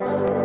you